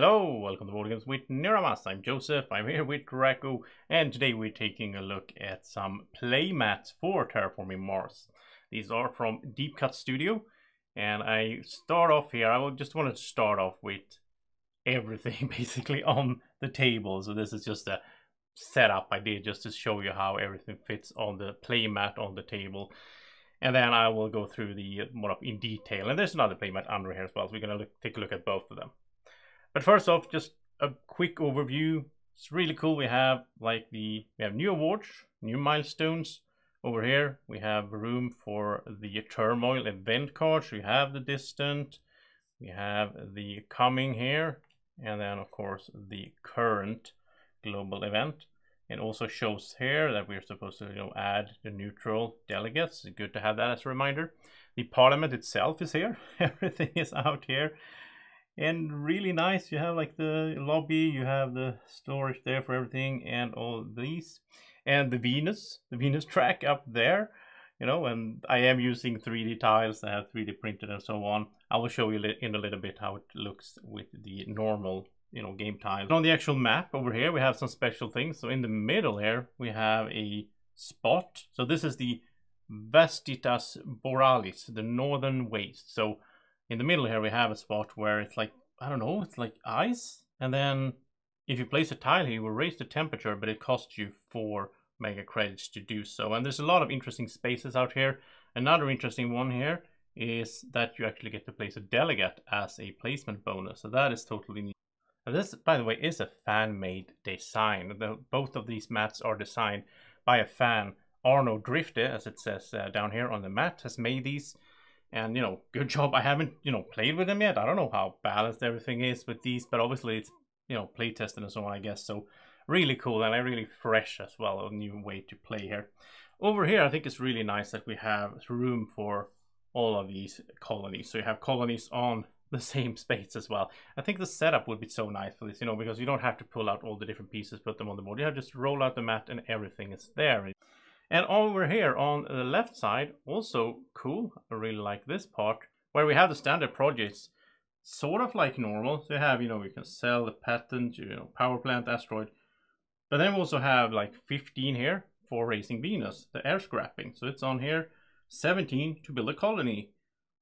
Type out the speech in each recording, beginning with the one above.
Hello, welcome to Board Games with Niramas. I'm Joseph, I'm here with Drako, and today we're taking a look at some playmats for Terraforming Mars. These are from Deep Cut Studio, and I start off here, I just wanted to start off with everything basically on the table. So this is just a setup I did just to show you how everything fits on the playmat on the table. And then I will go through the more in detail. And there's another playmat under here as well, so we're going to look, take a look at both of them. But first off, just a quick overview. It's really cool. We have like the we have new awards, new milestones. Over here we have room for the turmoil event cards. We have the distant. We have the coming here, and then of course the current global event. It also shows here that we're supposed to you know add the neutral delegates. It's good to have that as a reminder. The parliament itself is here. Everything is out here and really nice you have like the lobby you have the storage there for everything and all these. And the venus the venus track up there you know and i am using 3d tiles that have 3d printed and so on. I will show you in a little bit how it looks with the normal you know game tiles. On the actual map over here we have some special things. So in the middle here we have a spot. So this is the vastitas borealis the northern waste. So in the middle here we have a spot where it's like, I don't know, it's like ice. And then if you place a tile here, it will raise the temperature, but it costs you four mega credits to do so. And there's a lot of interesting spaces out here. Another interesting one here is that you actually get to place a delegate as a placement bonus. So that is totally. Now this, by the way, is a fan-made design. The, both of these mats are designed by a fan. Arnd Drifte, as it says uh, down here on the mat, has made these. And, you know, good job. I haven't, you know, played with them yet. I don't know how balanced everything is with these, but obviously it's, you know, play testing and so on, I guess. So really cool and really fresh as well. A new way to play here. Over here, I think it's really nice that we have room for all of these colonies. So you have colonies on the same space as well. I think the setup would be so nice for this, you know, because you don't have to pull out all the different pieces, put them on the board. You have just roll out the mat and everything is there. And over here on the left side, also cool, I really like this part, where we have the standard projects, sort of like normal. So you have, you know, we can sell the patent, you know, power plant, asteroid. But then we also have like 15 here for raising Venus, the air scrapping. So it's on here, 17 to build a colony.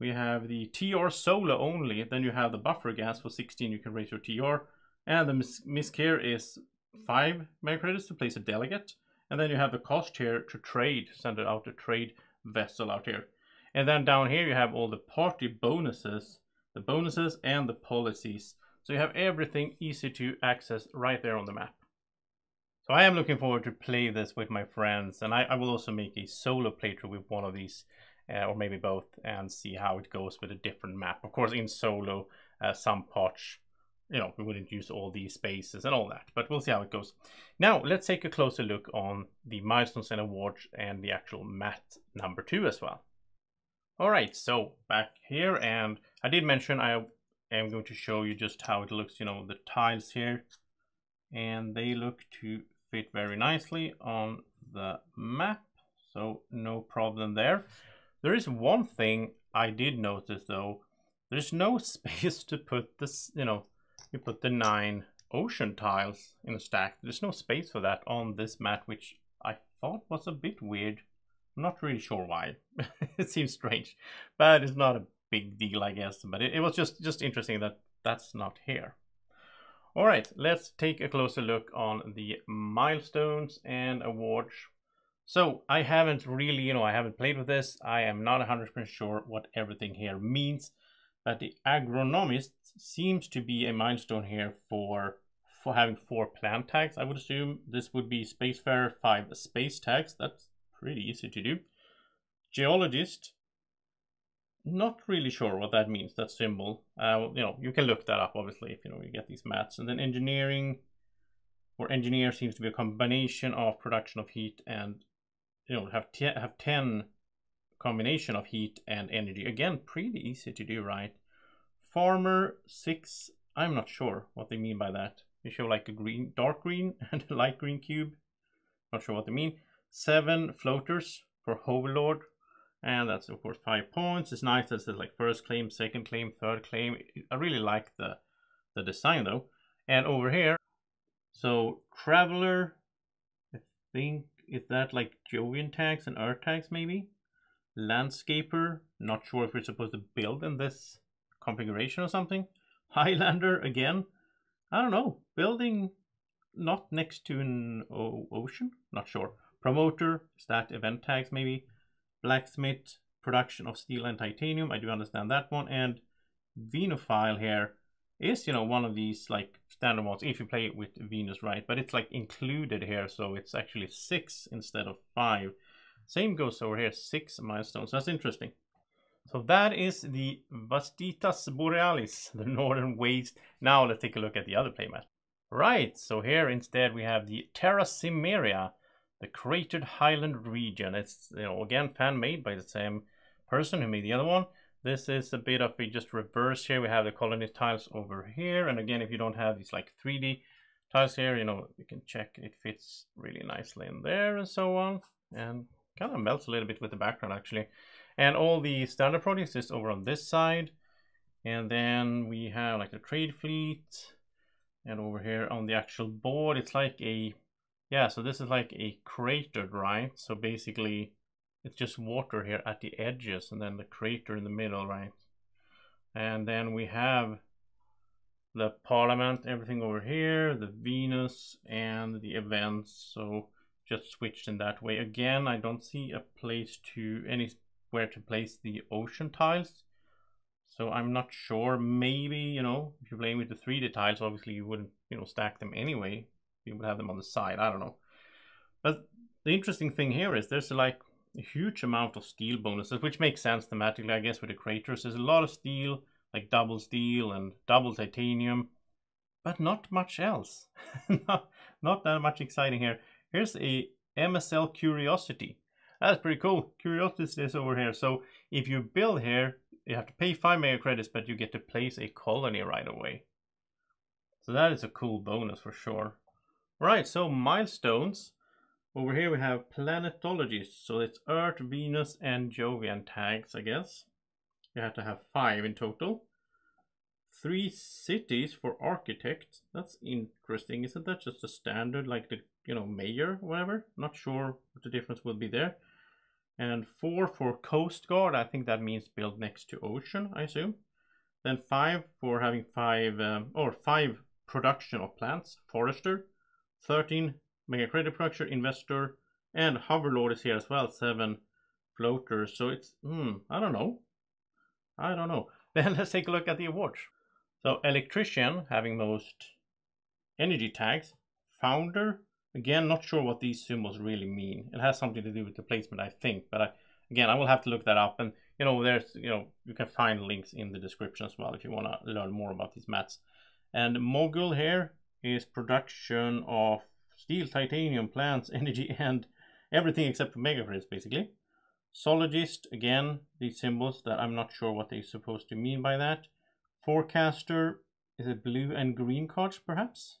We have the TR solo only, then you have the buffer gas for 16, you can raise your TR. And the misc here is 5 mega credits to place a delegate. And then you have the cost here to trade, send it out a trade vessel out here. And then down here you have all the party bonuses, the bonuses and the policies. So you have everything easy to access right there on the map. So I am looking forward to play this with my friends and I, I will also make a solo playthrough with one of these uh, or maybe both and see how it goes with a different map. Of course in solo uh, some parts you know, we wouldn't use all these spaces and all that, but we'll see how it goes. Now, let's take a closer look on the milestones and awards and the actual mat number two as well. All right, so back here, and I did mention I am going to show you just how it looks, you know, the tiles here, and they look to fit very nicely on the map, so no problem there. There is one thing I did notice though, there's no space to put this, you know, you put the nine ocean tiles in a stack. There's no space for that on this mat, which I thought was a bit weird. I'm not really sure why. it seems strange, but it's not a big deal, I guess. But it, it was just, just interesting that that's not here. All right, let's take a closer look on the milestones and awards. So I haven't really, you know, I haven't played with this. I am not 100% sure what everything here means that the agronomist seems to be a milestone here for for having four plant tags. I would assume this would be Spacefarer 5 space tags. That's pretty easy to do. Geologist, not really sure what that means, that symbol. Uh, you know, you can look that up, obviously, if you know you get these mats. And then engineering, or engineer seems to be a combination of production of heat and, you know, have, have 10 combination of heat and energy. Again, pretty easy to do, right? Farmer 6, I'm not sure what they mean by that. They show like a green, dark green and a light green cube. Not sure what they mean. 7 floaters for Hoverlord. And that's of course 5 points. It's nice that it says like first claim, second claim, third claim. I really like the, the design though. And over here, so Traveler, I think, is that like Jovian tags and Earth tags maybe? Landscaper, not sure if we're supposed to build in this configuration or something. Highlander again, I don't know, building not next to an ocean, not sure. Promoter, is that event tags maybe? Blacksmith, production of steel and titanium, I do understand that one. And Venophile here is, you know, one of these like standard ones if you play it with Venus, right? But it's like included here, so it's actually six instead of five. Same goes over here, six milestones. That's interesting. So that is the Vastitas Borealis, the northern waste. Now let's take a look at the other playmat. Right, so here instead we have the Terra Cimmeria, the cratered highland region. It's, you know, again fan-made by the same person who made the other one. This is a bit of a just reverse here. We have the colony tiles over here. And again, if you don't have these like 3D tiles here, you know, you can check it fits really nicely in there and so on. And kind of melts a little bit with the background actually. And all the standard projects is over on this side. And then we have like the trade fleet. And over here on the actual board, it's like a, yeah, so this is like a crater, right? So basically it's just water here at the edges and then the crater in the middle, right? And then we have the parliament, everything over here, the Venus and the events. So just switched in that way. Again, I don't see a place to anywhere to place the ocean tiles. So I'm not sure. Maybe, you know, if you're playing with the 3D tiles, obviously you wouldn't, you know, stack them anyway. You would have them on the side. I don't know. But the interesting thing here is there's like a huge amount of steel bonuses, which makes sense thematically, I guess, with the craters. There's a lot of steel, like double steel and double titanium, but not much else. not, not that much exciting here. Here's a MSL Curiosity. That's pretty cool. Curiosity is over here. So if you build here, you have to pay 5 mega credits, but you get to place a colony right away. So that is a cool bonus for sure. Right, so milestones. Over here we have planetologists. So it's Earth, Venus, and Jovian tags, I guess. You have to have five in total. Three cities for architects. That's interesting. Isn't that just a standard like the you know mayor whatever? Not sure what the difference will be there. And four for Coast Guard. I think that means build next to ocean, I assume. Then five for having five um, or five production of plants, forester. 13 Mega Credit Producer, Investor, and Hoverlord is here as well. Seven floaters. So it's, hmm, I don't know. I don't know. Then let's take a look at the awards. So Electrician, having most energy tags. Founder, again, not sure what these symbols really mean. It has something to do with the placement, I think. But I, again, I will have to look that up. And, you know, there's, you know, you can find links in the description as well if you want to learn more about these mats. And Mogul here is production of steel, titanium, plants, energy, and everything except for megacredits, basically. Zoologist, again, these symbols that I'm not sure what they're supposed to mean by that. Forecaster, is a blue and green cards, perhaps?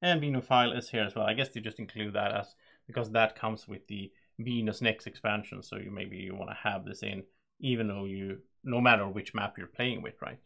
And Venophile is here as well. I guess they just include that as because that comes with the Venus next expansion. So you maybe you want to have this in, even though you, no matter which map you're playing with, right?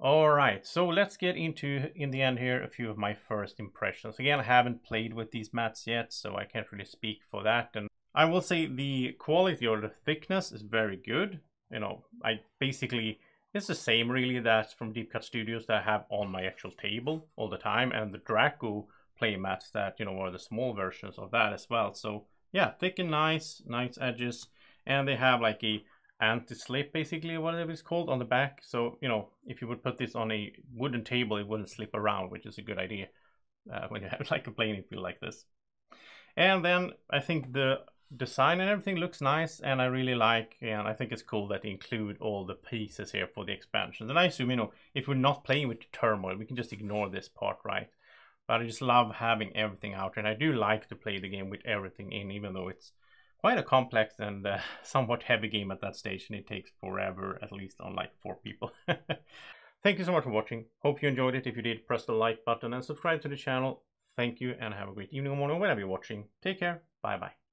All right, so let's get into, in the end here, a few of my first impressions. Again, I haven't played with these mats yet, so I can't really speak for that. And I will say the quality or the thickness is very good. You know, I basically, it's the same really that's from Deep Cut Studios that I have on my actual table all the time. And the Drako play mats that, you know, are the small versions of that as well. So yeah, thick and nice, nice edges. And they have like a anti-slip basically whatever it's called on the back so you know if you would put this on a wooden table it wouldn't slip around which is a good idea uh, when you have like a playing field like this and then I think the design and everything looks nice and I really like and I think it's cool that they include all the pieces here for the expansions and I assume you know if we're not playing with turmoil we can just ignore this part right? But I just love having everything out and I do like to play the game with everything in even though it's quite a complex and uh, somewhat heavy game at that stage and it takes forever at least on like four people. Thank you so much for watching. Hope you enjoyed it. If you did press the like button and subscribe to the channel. Thank you and have a great evening or morning whenever you're watching. Take care. Bye bye